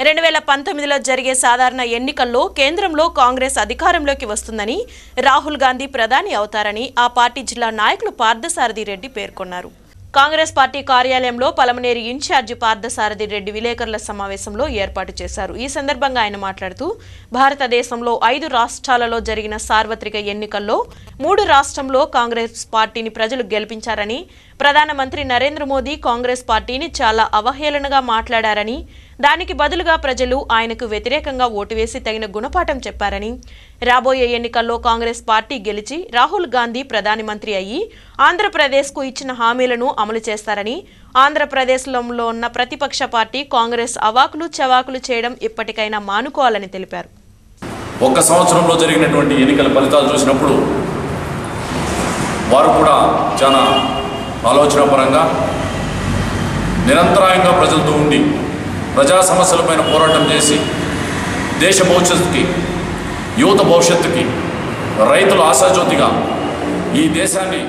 రెండు వేల పంతొమ్మిదిలో జరిగే సాధారణ ఎన్నికల్లో కేంద్రంలో కాంగ్రెస్ అధికారంలోకి వస్తుందని రాహుల్ గాంధీ ప్రధాని అవుతారని ఆ పార్టీ జిల్లా నాయకులు పార్థసారథి రెడ్డి పేర్కొన్నారు. కాంగ్రెస్ పార్టీ కార్యాలయంలో పలమనేరు ఇన్ఛార్జి పార్థసారథి రెడ్డి విలేకరుల సమావేశంలో ఏర్పాటు చేశారు. ఈ సందర్భంగా ఆయన మాట్లాడుతూ భారతదేశంలో ఐదు రాష్ట్రాలలో జరిగిన సార్వత్రిక ఎన్నికల్లో మూడు రాష్ట్రంలో కాంగ్రెస్ పార్టీని ప్రజలు గెలిపించారని ప్రధానమంత్రి నరేంద్ర మోదీ కాంగ్రెస్ పార్టీని చాలా అవహేళనగా మాట్లాడారని దానికి బదులుగా ప్రజలు ఆయనకు వ్యతిరేకంగా ఓటు వేసి తగిన గుణపాఠం చెప్పారని. రాబోయే ఎన్నికల్లో కాంగ్రెస్ పార్టీ గెలిచి రాహుల్ గాంధీ ప్రధాని మంత్రి అయ్యి ఆంధ్రప్రదేశ్కు ఇచ్చిన హామీలను అమలు చేస్తారని. ఆంధ్రప్రదేశ్లో ఉన్న ప్రతిపక్ష పార్టీ కాంగ్రెస్ అవాకులు చవాకులు చేయడం ఇప్పటికైనా మానుకోవాలని తెలిపారు. ఒక్క సంవత్సరంలో జరిగినటువంటి ఎన్నికల ఫలితాలు చూసినప్పుడు వారు కూడా చాలా ఆలోచనాపరంగా నిరంతరాయంగా ప్రజలతో ఉండి ప్రజా సమస్యలపైన పోరాటం చేసి దేశ భవిష్యత్తుకి యువత భవిష్యత్తుకి రైతుల ఆశాజ్యోతిగా ఈ దేశాన్ని